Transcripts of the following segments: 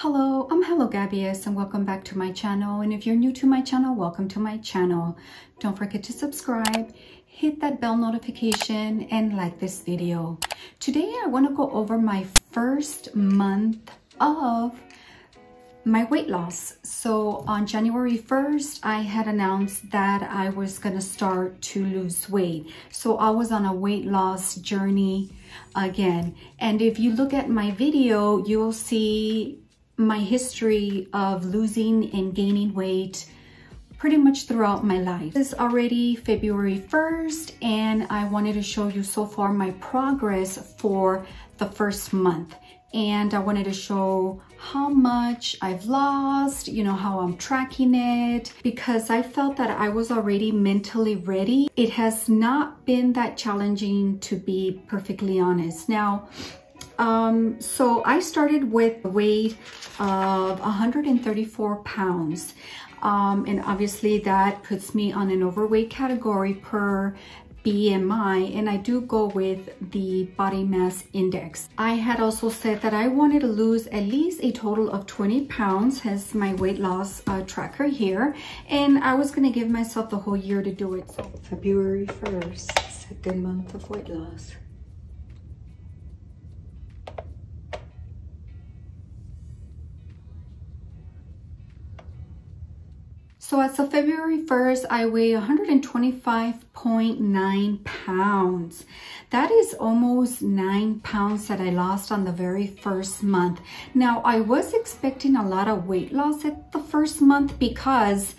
Hello, I'm Hellogabbiest and welcome back to my channel. And if you're new to my channel, welcome to my channel. Don't forget to subscribe, hit that bell notification and like this video. Today I want to go over my first month of my weight loss. So on January 1st, I had announced that I was gonna start to lose weight. So I was on a weight loss journey again. And if you look at my video, you'll see my history of losing and gaining weight pretty much throughout my life. It's already February 1st and I wanted to show you so far my progress for the first month. And I wanted to show how much I've lost, you know, how I'm tracking it, because I felt that I was already mentally ready. It has not been that challenging to be perfectly honest. Now, um, so I started with a weight of 134 pounds. Um, and obviously that puts me on an overweight category per BMI and I do go with the body mass index. I had also said that I wanted to lose at least a total of 20 pounds as my weight loss uh, tracker here and I was going to give myself the whole year to do it. February 1st, second month of weight loss. So as of February 1st, I weigh 125.9 pounds. That is almost nine pounds that I lost on the very first month. Now, I was expecting a lot of weight loss at the first month because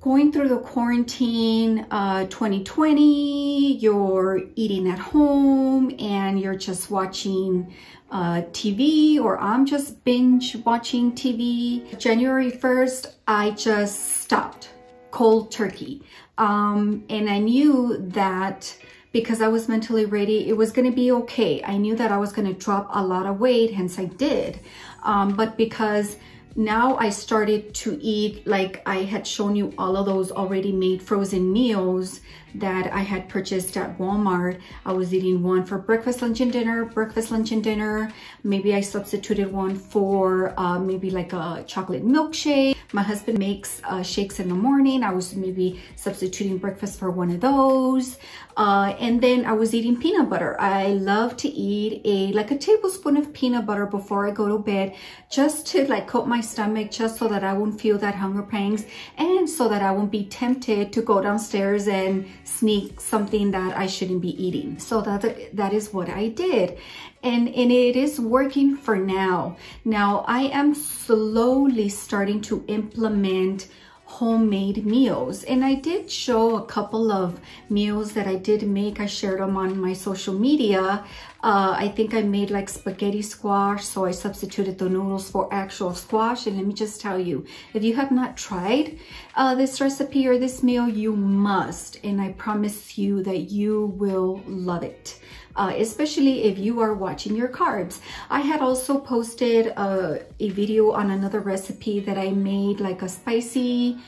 going through the quarantine uh, 2020, you're eating at home and you're just watching uh, TV or I'm just binge watching TV. January 1st, I just stopped cold turkey. Um, and I knew that because I was mentally ready, it was going to be okay. I knew that I was going to drop a lot of weight, hence I did. Um, but because now I started to eat like I had shown you all of those already made frozen meals that I had purchased at Walmart. I was eating one for breakfast, lunch, and dinner, breakfast, lunch, and dinner. Maybe I substituted one for uh, maybe like a chocolate milkshake. My husband makes uh, shakes in the morning. I was maybe substituting breakfast for one of those. Uh, and then I was eating peanut butter. I love to eat a like a tablespoon of peanut butter before I go to bed just to like coat my stomach just so that I won't feel that hunger pangs and so that I won't be tempted to go downstairs and sneak something that I shouldn't be eating. So that, that is what I did. And, and it is working for now. Now I am slowly starting to implement homemade meals. And I did show a couple of meals that I did make. I shared them on my social media. Uh, I think I made like spaghetti squash, so I substituted the noodles for actual squash. And let me just tell you, if you have not tried uh, this recipe or this meal, you must. And I promise you that you will love it uh, especially if you are watching your carbs. I had also posted a, a video on another recipe that I made like a spicy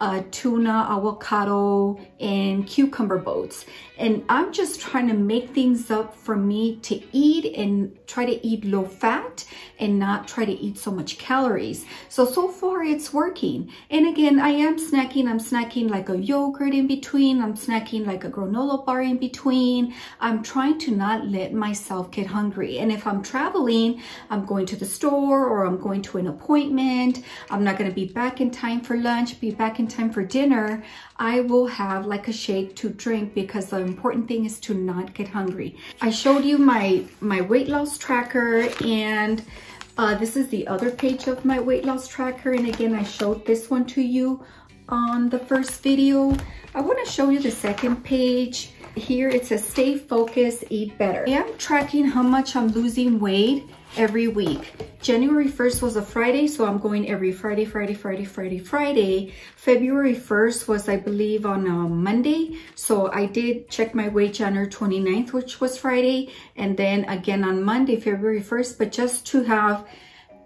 uh, tuna, avocado, and cucumber boats. And I'm just trying to make things up for me to eat and try to eat low fat and not try to eat so much calories. So, so far it's working. And again, I am snacking. I'm snacking like a yogurt in between. I'm snacking like a granola bar in between. I'm trying to not let myself get hungry. And if I'm traveling, I'm going to the store or I'm going to an appointment. I'm not going to be back in time for lunch, be back in time for dinner. I will have like a shake to drink because the important thing is to not get hungry. I showed you my, my weight loss tracker and uh, this is the other page of my weight loss tracker. And again, I showed this one to you on the first video. I want to show you the second page. Here it says stay focused, eat better. I am tracking how much I'm losing weight every week. January 1st was a Friday, so I'm going every Friday, Friday, Friday, Friday, Friday. February 1st was, I believe, on a Monday. So I did check my weight January 29th, which was Friday. And then again on Monday, February 1st, but just to have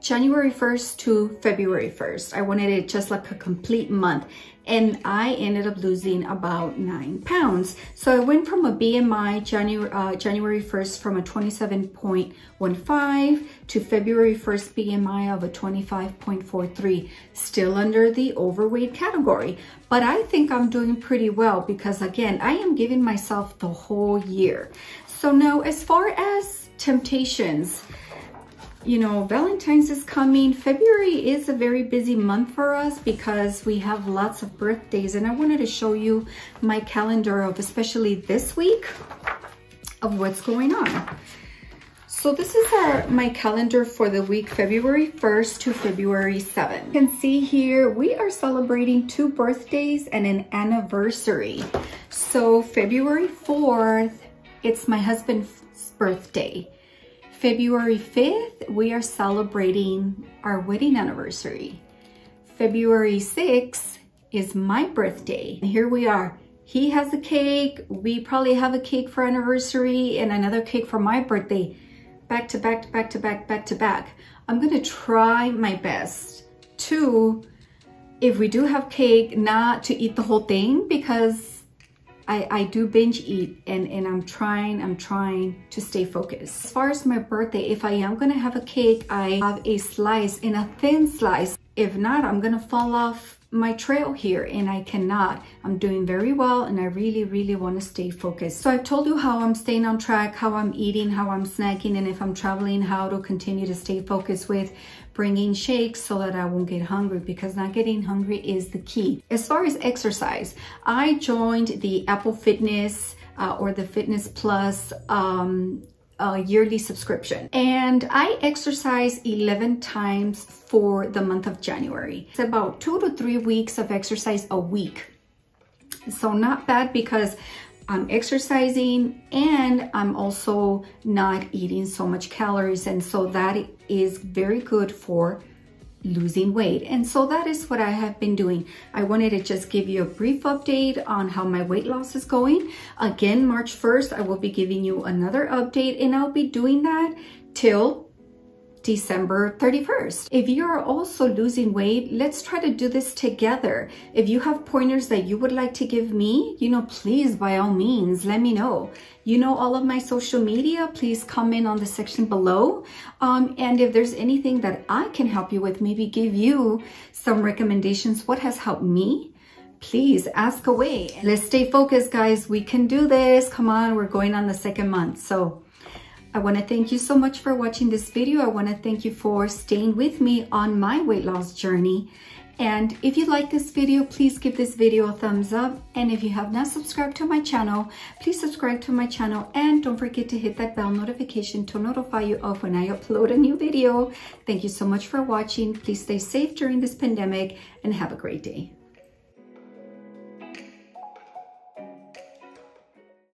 January 1st to February 1st. I wanted it just like a complete month. And I ended up losing about nine pounds. So I went from a BMI January, uh, January 1st from a 27.15 to February 1st BMI of a 25.43, still under the overweight category. But I think I'm doing pretty well because again, I am giving myself the whole year. So now as far as temptations, you know, Valentine's is coming. February is a very busy month for us because we have lots of birthdays and I wanted to show you my calendar of especially this week of what's going on. So this is our my calendar for the week February 1st to February 7th. You can see here we are celebrating two birthdays and an anniversary. So February 4th, it's my husband's birthday. February 5th, we are celebrating our wedding anniversary. February 6th is my birthday. Here we are. He has a cake. We probably have a cake for anniversary and another cake for my birthday. Back to back to back to back, back to back. I'm gonna try my best to, if we do have cake, not to eat the whole thing because I, I do binge eat and, and I'm trying, I'm trying to stay focused. As far as my birthday, if I am gonna have a cake, I have a slice in a thin slice. If not, I'm gonna fall off my trail here and I cannot. I'm doing very well and I really, really want to stay focused. So I've told you how I'm staying on track, how I'm eating, how I'm snacking, and if I'm traveling, how to continue to stay focused with bringing shakes so that I won't get hungry because not getting hungry is the key. As far as exercise, I joined the Apple Fitness uh, or the Fitness Plus um, a yearly subscription and I exercise 11 times for the month of January. It's about two to three weeks of exercise a week. So not bad because I'm exercising and I'm also not eating so much calories. And so that is very good for losing weight. And so that is what I have been doing. I wanted to just give you a brief update on how my weight loss is going. Again, March 1st, I will be giving you another update and I'll be doing that till December 31st. If you're also losing weight, let's try to do this together. If you have pointers that you would like to give me, you know, please, by all means, let me know. You know all of my social media, please comment on the section below. Um, and if there's anything that I can help you with, maybe give you some recommendations, what has helped me, please ask away. Let's stay focused, guys. We can do this. Come on, we're going on the second month. So I want to thank you so much for watching this video. I want to thank you for staying with me on my weight loss journey. And if you like this video, please give this video a thumbs up. And if you have not subscribed to my channel, please subscribe to my channel and don't forget to hit that bell notification to notify you of when I upload a new video. Thank you so much for watching. Please stay safe during this pandemic and have a great day.